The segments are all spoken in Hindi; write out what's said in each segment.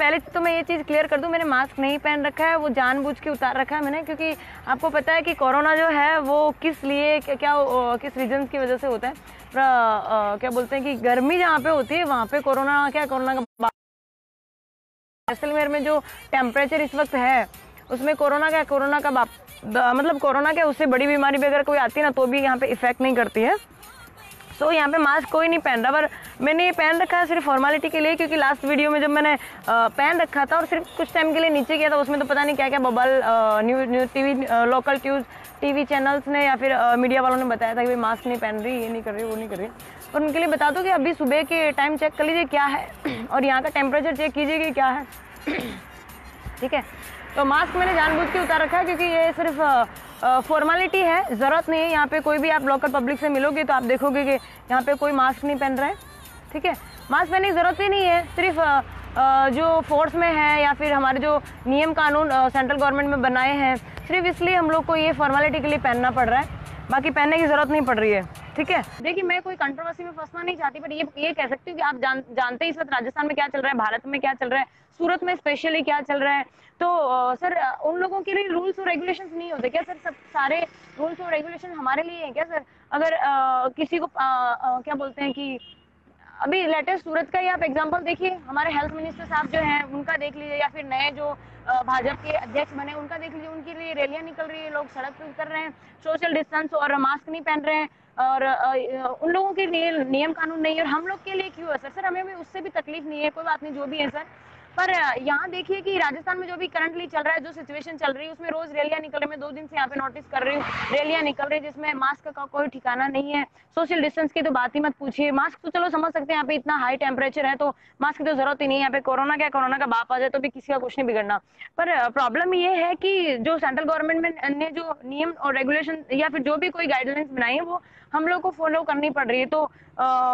पहले तो मैं ये चीज़ क्लियर कर दूँ मैंने मास्क नहीं पहन रखा है वो जानबूझ के उतार रखा है मैंने क्योंकि आपको पता है कि कोरोना जो है वो किस लिए क्या, किस रीजन की वजह से होता है। आ, क्या बोलते हैं कि गर्मी जहाँ पे होती है वहाँ पे कोरोना क्या कोरोना का जैसलमेर में जो टेम्परेचर इस वक्त है उसमें कोरोना क्या कोरोना का बाप मतलब कोरोना क्या उससे बड़ी बीमारी भी अगर कोई आती है ना तो भी यहाँ पे इफ़ेक्ट नहीं करती है। सो so, यहाँ पे मास्क कोई नहीं पहन रहा पर मैंने ये पहन रखा है सिर्फ़ फॉर्मेलिटी के लिए क्योंकि लास्ट वीडियो में जब मैंने पहन रखा था और सिर्फ़ कुछ टाइम के लिए नीचे किया था उसमें तो पता नहीं क्या क्या bubble news news TV local news TV channels ने या फिर मीडिया वालों ने बताया था कि भाई मास्क नहीं पहन रही ये नहीं कर रही वो नहीं कर रही। और उनके लिए बता दो कि अभी सुबह के टाइम चेक कर लीजिए क्या है और यहाँ का टेम्परेचर चेक कीजिए कि क्या है। ठीक है? तो मास्क मैंने जानबूझ के उतार रखा है क्योंकि ये सिर्फ़ फॉर्मेलिटी है, ज़रूरत नहीं है, यहाँ पे कोई भी आप लोकल पब्लिक से मिलोगे तो आप देखोगे कि यहाँ पे कोई मास्क नहीं पहन रहा है, ठीक है? मास्क पहनने की ज़रूरत ही नहीं है, सिर्फ़ जो फोर्स में है या फिर हमारे जो नियम कानून सेंट्रल गवर्नमेंट में बनाए हैं, सिर्फ़ इसलिए हम लोग को ये फॉर्मेलिटी के लिए पहनना पड़ रहा है, बाकी पहनने की ज़रूरत नहीं पड़ रही है। ठीक है? देखिए मैं कोई कंट्रोवर्सी में फंसना नहीं चाहती बट ये ये कह सकती हूँ कि आप जान, जानते हैं इस वक्त राजस्थान में क्या चल रहा है भारत में क्या चल रहा है सूरत में स्पेशली क्या चल रहा है। तो सर उन लोगों के लिए रूल्स और रेगुलेशन नहीं होते क्या सर? सब सारे रूल्स और रेगुलेशन हमारे लिए हैं क्या सर? अगर आ, किसी को आ, आ, क्या बोलते हैं कि अभी लेटेस्ट सूरत का ही आप एग्ज़ाम्पल देखिए हमारे हेल्थ मिनिस्टर साहब जो हैं उनका देख लीजिए या फिर नए जो भाजपा के अध्यक्ष बने, उनका देख लीजिए, उनके लिए रैलियाँ निकल रही है, लोग सड़क पे उतर रहे हैं सोशल डिस्टेंस और मास्क नहीं पहन रहे हैं, और उन लोगों के लिए नियम कानून नहीं है, और हम लोग के लिए क्यों है? सर सर, हमें भी उससे भी तकलीफ़ नहीं है, कोई बात नहीं, जो भी है, सर। पर यहाँ देखिए कि राजस्थान में जो भी करंटली चल रहा है, जो सिचुएशन चल रही है, उसमें रोज रैलियाँ निकल रही मैं दो दिन से यहाँ पे नोटिस कर रही हूँ। रैलियाँ निकल रही जिसमें मास्क का कोई ठिकाना नहीं है। सोशल डिस्टेंस की तो बात ही मत पूछिए। मास्क तो चलो समझ सकते हैं, यहाँ पे इतना हाई टेम्परेचर है तो मास्क की तो ज़रूरत ही नहीं है। यहाँ पे कोरोना क्या कोरोना का बाप आ जाए तो भी किसी का कुछ नहीं बिगड़ना। पर प्रॉब्लम ये है कि जो सेंट्रल गवर्नमेंट ने जो नियम और रेगुलेशन या फिर जो भी कोई गाइडलाइंस बनाई है, वो हम लोग को फॉलो करनी पड़ रही है। तो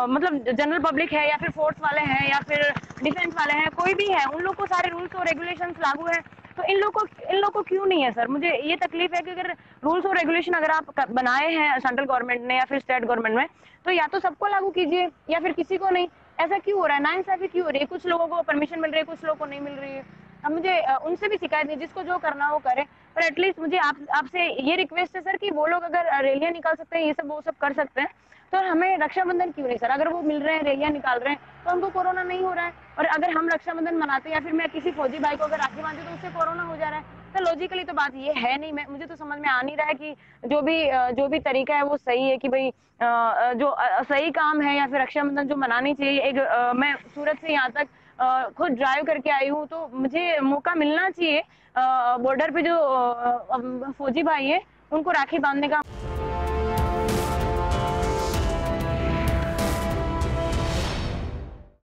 मतलब जनरल पब्लिक है या फिर फोर्स वाले हैं या फिर डिफेंस वाले हैं, कोई भी है उन लोग को सारे रूल्स और रेगुलेशन लागू है। तो इन लोग को, इन लोग को क्यों नहीं है सर मुझे ये तकलीफ़ है कि अगर रूल्स और रेगुलेशन अगर आप बनाए हैं सेंट्रल गवर्नमेंट ने या फिर स्टेट गवर्नमेंट में तो या तो सबको लागू कीजिए, या फिर किसी को नहीं। ऐसा क्यों हो रहा है? ना इंसाफी क्यों हो रही है? कुछ लोगों को परमिशन मिल रही है, कुछ लोगों को नहीं मिल रही है। अब मुझे उनसे भी शिकायत नहीं, जिसको जो करना हो करे। पर एटलीस्ट मुझे आप, आपसे ये रिक्वेस्ट है सर कि वो लोग अगर रैलियाँ निकाल सकते हैं, ये सब, वो सब कर सकते हैं तो हमें रक्षाबंधन क्यों नहीं सर अगर वो मिल रहे हैं, रैलियाँ निकाल रहे हैं तो उनको कोरोना नहीं हो रहा है। और अगर हम रक्षाबंधन मनाते या फिर मैं किसी फौजी भाई को अगर राखी बांधती तो उससे कोरोना हो जा रहा है। तो लॉजिकली तो बात ये है नहीं, मैं, मुझे तो समझ में आ नहीं रहा है कि जो भी जो भी तरीका है वो सही है कि भाई जो सही काम है या फिर रक्षाबंधन जो मनानी चाहिए, एक मैं सूरत से यहाँ तक खुद ड्राइव करके आई हूँ तो मुझे मौका मिलना चाहिए बॉर्डर पे जो फौजी भाई है उनको राखी बांधने का